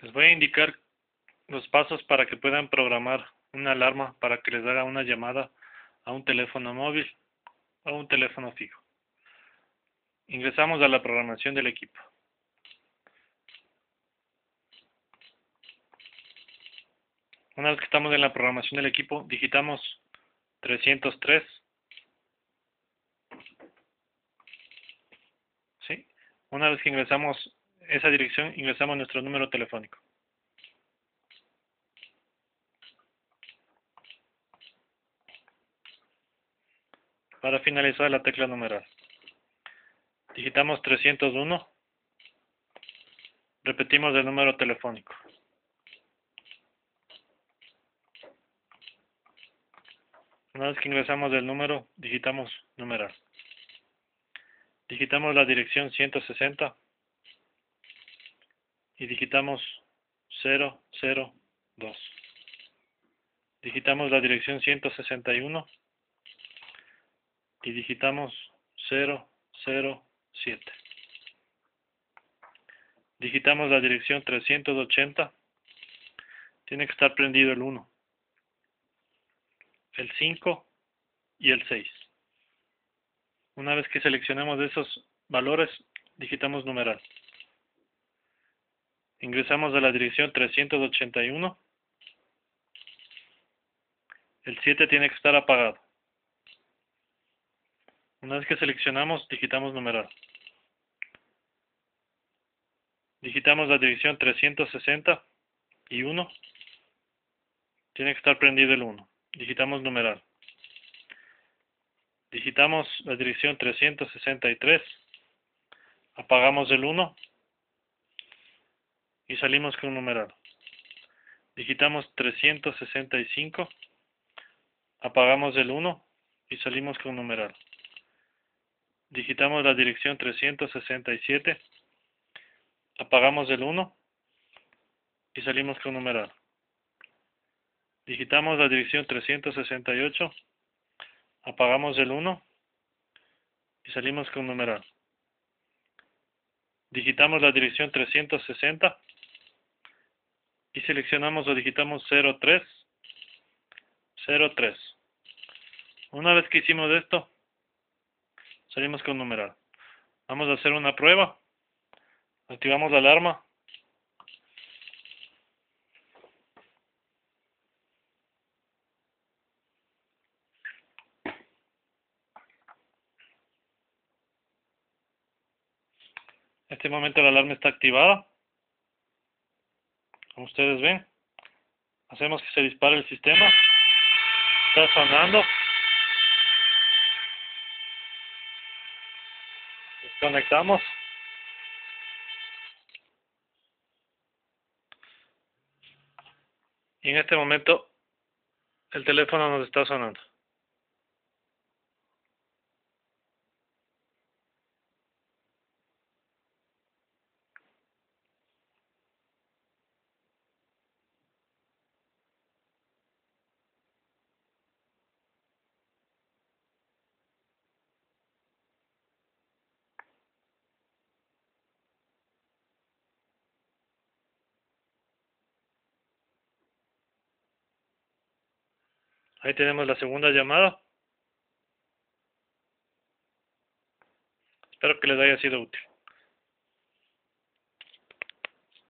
Les voy a indicar los pasos para que puedan programar una alarma para que les haga una llamada a un teléfono móvil o un teléfono fijo. Ingresamos a la programación del equipo. Una vez que estamos en la programación del equipo, digitamos 303. ¿Sí? Una vez que ingresamos esa dirección, ingresamos nuestro número telefónico. Para finalizar la tecla numeral. Digitamos 301. Repetimos el número telefónico. Una vez que ingresamos el número, digitamos numeral. Digitamos la dirección 160 y digitamos 002. Digitamos la dirección 161 y digitamos 007. Digitamos la dirección 380. Tiene que estar prendido el 1 el 5 y el 6. Una vez que seleccionemos esos valores, digitamos numeral. Ingresamos a la dirección 381. El 7 tiene que estar apagado. Una vez que seleccionamos, digitamos numeral. Digitamos la dirección 360 y 1. Tiene que estar prendido el 1 digitamos numeral. Digitamos la dirección 363, apagamos el 1 y salimos con numeral. Digitamos 365, apagamos el 1 y salimos con numeral. Digitamos la dirección 367, apagamos el 1 y salimos con numeral. Digitamos la dirección 368, apagamos el 1 y salimos con numeral. Digitamos la dirección 360 y seleccionamos o digitamos 03, 03. Una vez que hicimos esto, salimos con numeral. Vamos a hacer una prueba. Activamos la alarma. Este momento la alarma está activada. Como ustedes ven. Hacemos que se dispare el sistema. Está sonando. Desconectamos. Y en este momento el teléfono nos está sonando. Ahí tenemos la segunda llamada. Espero que les haya sido útil.